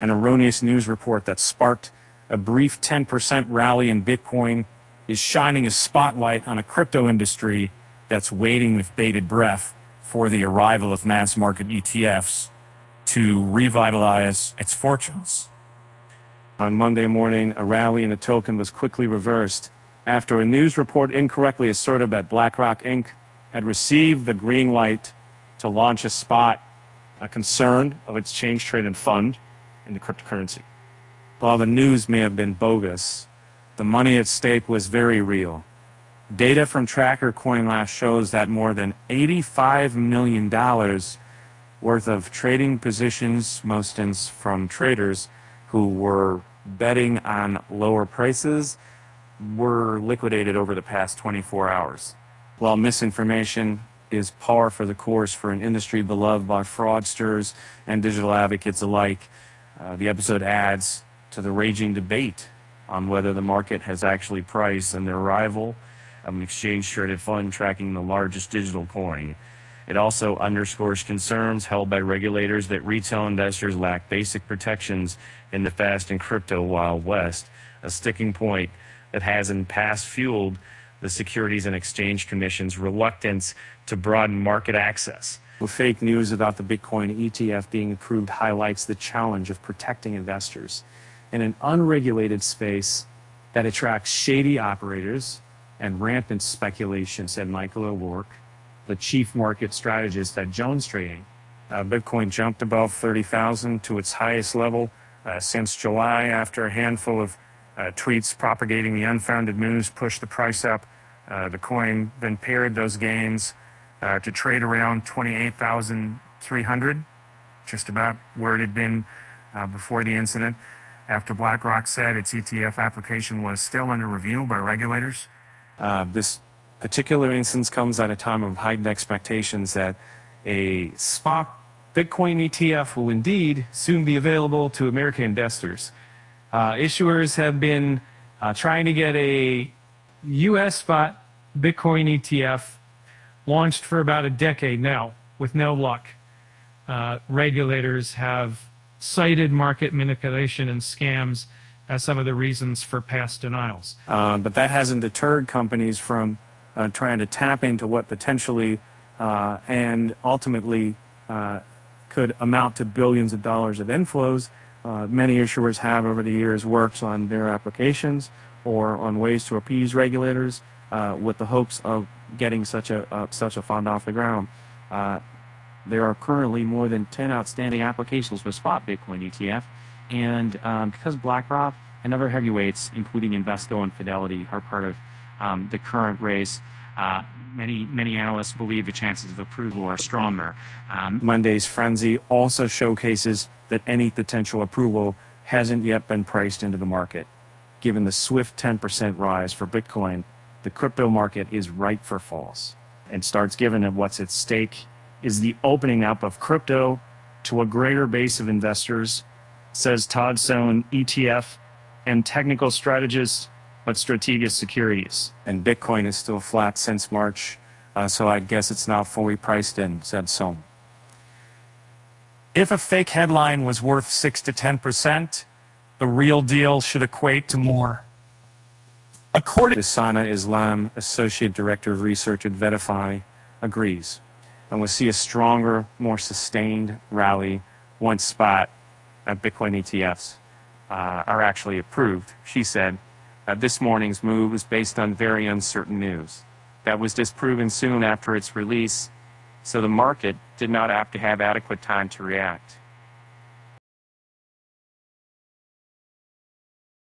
An erroneous news report that sparked a brief 10% rally in Bitcoin is shining a spotlight on a crypto industry that's waiting with bated breath for the arrival of mass market ETFs to revitalize its fortunes. On Monday morning, a rally in the token was quickly reversed after a news report incorrectly asserted that BlackRock Inc. had received the green light to launch a spot, a concern of its change traded fund into cryptocurrency. While the news may have been bogus, the money at stake was very real. Data from Tracker CoinGlass shows that more than $85 million worth of trading positions, most from traders who were betting on lower prices, were liquidated over the past 24 hours. While misinformation is par for the course for an industry beloved by fraudsters and digital advocates alike, uh, the episode adds to the raging debate on whether the market has actually priced in the arrival of an exchange traded fund tracking the largest digital coin. It also underscores concerns held by regulators that retail investors lack basic protections in the fast and crypto Wild West, a sticking point that has in past fueled the Securities and Exchange Commission's reluctance to broaden market access. Fake news about the Bitcoin ETF being approved highlights the challenge of protecting investors in an unregulated space that attracts shady operators and rampant speculation, said Michael O'Rourke, the chief market strategist at Jones Trading. Uh, Bitcoin jumped above 30,000 to its highest level uh, since July after a handful of uh, tweets propagating the unfounded news pushed the price up. Uh, the coin then paired those gains uh, to trade around 28,300, just about where it had been uh, before the incident. After BlackRock said its ETF application was still under review by regulators. Uh, this particular instance comes at a time of heightened expectations that a spot Bitcoin ETF will indeed soon be available to American investors. Uh, issuers have been uh, trying to get a U.S. spot Bitcoin ETF launched for about a decade now with no luck. Uh, regulators have cited market manipulation and scams as some of the reasons for past denials. Uh, but that hasn't deterred companies from uh, trying to tap into what potentially uh, and ultimately uh, could amount to billions of dollars of inflows. Uh, many issuers have over the years worked on their applications or on ways to appease regulators with the hopes of getting such a uh, such a fund off the ground. Uh, there are currently more than 10 outstanding applications for spot Bitcoin ETF, and um, because BlackRock and other heavyweights, including Invesco and Fidelity, are part of um, the current race. Uh, many many analysts believe the chances of approval are stronger. Um, Monday's frenzy also showcases that any potential approval hasn't yet been priced into the market, given the swift 10% rise for Bitcoin the crypto market is ripe for falls and starts giving it what's at stake is the opening up of crypto to a greater base of investors, says Todd Sohn, ETF and technical strategist at Strategas Securities. And Bitcoin is still flat since March, uh, so I guess it's now fully priced in, said Sohn. If a fake headline was worth 6 to 10%, the real deal should equate to more. According to Sana Islam, Associate Director of Research at VettaFi, agrees. And we'll see a stronger, more sustained rally once spot that Bitcoin ETFs uh, are actually approved. She said that this morning's move was based on very uncertain news. That was disproven soon after its release, so the market did not have to have adequate time to react.